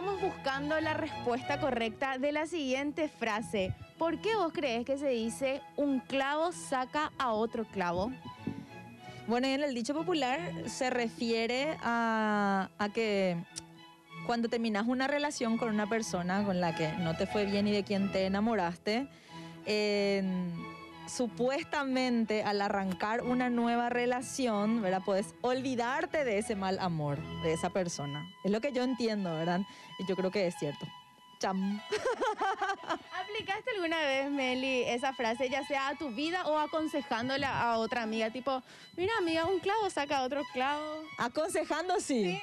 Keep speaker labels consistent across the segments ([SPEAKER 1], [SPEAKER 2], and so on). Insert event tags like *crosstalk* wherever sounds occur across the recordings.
[SPEAKER 1] estamos buscando la respuesta correcta de la siguiente frase. ¿Por qué vos crees que se dice un clavo saca a otro clavo?
[SPEAKER 2] Bueno, y en el dicho popular se refiere a, a que cuando terminas una relación con una persona con la que no te fue bien y de quien te enamoraste, supuestamente al arrancar una nueva relación, ¿verdad? Puedes olvidarte de ese mal amor de esa persona. Es lo que yo entiendo, ¿verdad? Y yo creo que es cierto. Cham.
[SPEAKER 1] ¿Aplicaste alguna vez, Meli, esa frase, ya sea a tu vida o aconsejándola a otra amiga? Tipo, mira, amiga, un clavo saca otro clavo.
[SPEAKER 2] Aconsejando sí,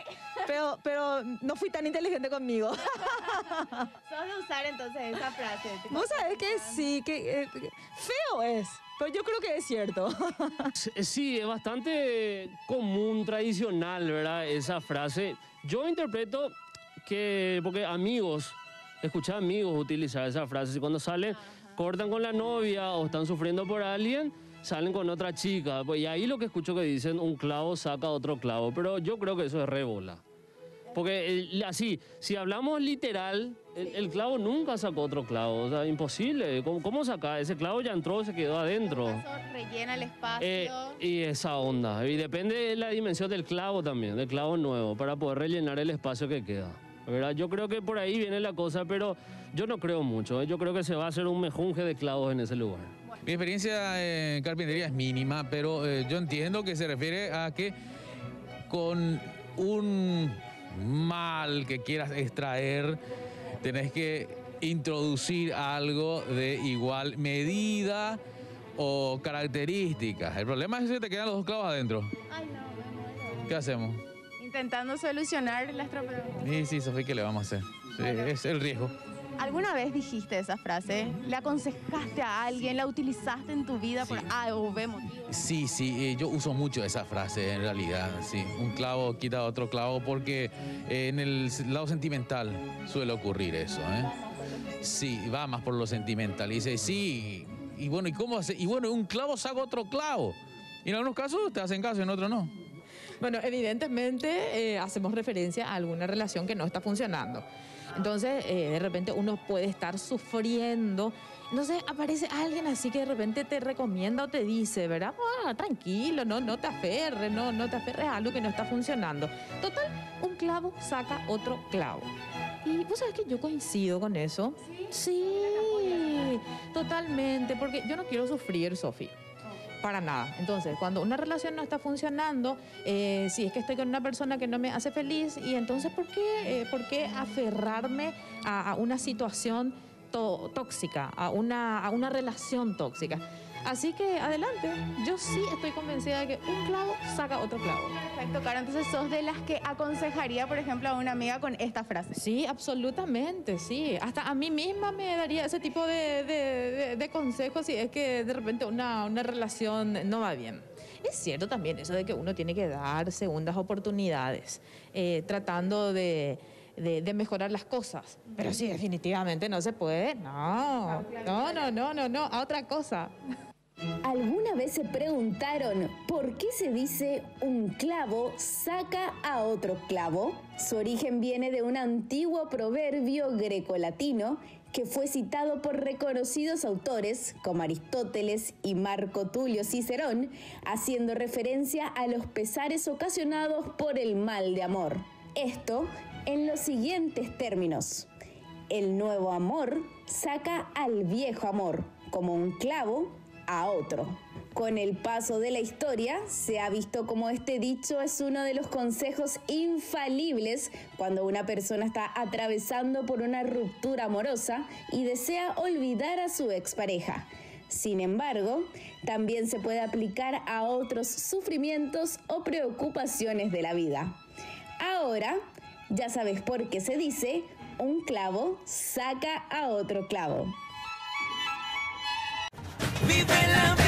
[SPEAKER 2] Pero, pero no fui tan inteligente conmigo. *laughs*
[SPEAKER 1] Sos de usar entonces esa frase. tipo,
[SPEAKER 2] Vos sabés que sí, que eh, feo es, pero yo creo que es cierto. *laughs*
[SPEAKER 3] S- Sí, es bastante común, tradicional, ¿verdad? Esa frase. Yo interpreto que, porque amigos, escuché a amigos utilizar esa frase. Si cuando salen, cortan con la novia o están sufriendo por alguien, salen con otra chica. Pues, y ahí lo que escucho que dicen, un clavo saca otro clavo. Pero yo creo que eso es rébola. Porque el- así, si hablamos literal, el, el clavo nunca sacó otro clavo. O sea, imposible. ¿Cómo, cómo saca? Ese clavo ya entró, se quedó adentro.
[SPEAKER 1] Eso rellena el espacio.
[SPEAKER 3] Eh, y esa onda. Y depende de la dimensión del clavo también, del clavo nuevo, para poder rellenar el espacio que queda. ¿Verdad? Yo creo que por ahí viene la cosa, pero yo no creo mucho. ¿eh? Yo creo que se va a hacer un mejunje de clavos en ese lugar.
[SPEAKER 4] Mi experiencia en carpintería es mínima, pero eh, yo entiendo que se refiere a que con un mal que quieras extraer, tenés que introducir algo de igual medida o características. El problema es que te quedan los dos clavos adentro.
[SPEAKER 1] Ay, no, muero.
[SPEAKER 4] ¿Qué hacemos?
[SPEAKER 1] Intentando solucionar la estropeada.
[SPEAKER 4] Sí, sí, Sofía, ¿qué le vamos a hacer? Sí, es el riesgo.
[SPEAKER 1] ¿Alguna vez dijiste esa frase? ¿Le aconsejaste a alguien? ¿La utilizaste en tu vida por
[SPEAKER 4] Sí.
[SPEAKER 1] A o B motivo?
[SPEAKER 4] Sí, sí, eh, yo uso mucho esa frase en realidad, sí. Un clavo quita otro clavo porque eh, en el lado sentimental suele ocurrir eso, ¿eh? Sí, va más por lo sentimental. Y dice, sí, y bueno, ¿y cómo hace? Y bueno, un clavo saca otro clavo. Y en algunos casos te hacen caso, en otros no.
[SPEAKER 5] Bueno, evidentemente eh, hacemos referencia a alguna relación que no está funcionando. Entonces, eh, de repente uno puede estar sufriendo. Entonces aparece alguien así que de repente te recomienda o te dice, ¿verdad? Ah, tranquilo, no, no te aferres, no, no te aferres a algo que no está funcionando. Total, un clavo saca otro clavo. Y vos sabés que yo coincido con eso. Sí, totalmente, porque yo no quiero sufrir, Sofía. Para nada. Entonces, cuando una relación no está funcionando, eh, si es que estoy con una persona que no me hace feliz, y entonces, ¿por qué, eh, por qué aferrarme a, a una situación tó- tóxica, a una, a una relación tóxica? Así que adelante, yo sí estoy convencida de que un clavo saca otro clavo.
[SPEAKER 1] Perfecto, Caro. Entonces sos de las que aconsejaría, por ejemplo, a una amiga con esta frase.
[SPEAKER 5] Sí, absolutamente, sí. Hasta a mí misma me daría ese tipo de, de- de- de consejos si es que de repente una, una relación no va bien. Es cierto también eso de que uno tiene que dar segundas oportunidades, eh, tratando de, de- de mejorar las cosas. Pero sí, definitivamente no se puede. No, no, no, no, no, no, a otra cosa.
[SPEAKER 6] ¿Alguna vez se preguntaron por qué se dice un clavo saca a otro clavo? Su origen viene de un antiguo proverbio grecolatino que fue citado por reconocidos autores como Aristóteles y Marco Tulio Cicerón, haciendo referencia a los pesares ocasionados por el mal de amor. Esto en los siguientes términos. El nuevo amor saca al viejo amor, como un clavo a otro. Con el paso de la historia, se ha visto como este dicho es uno de los consejos infalibles cuando una persona está atravesando por una ruptura amorosa y desea olvidar a su expareja. Sin embargo, también se puede aplicar a otros sufrimientos o preocupaciones de la vida. Ahora, ya sabes por qué se dice, un clavo saca a otro clavo.
[SPEAKER 7] Vive la vida.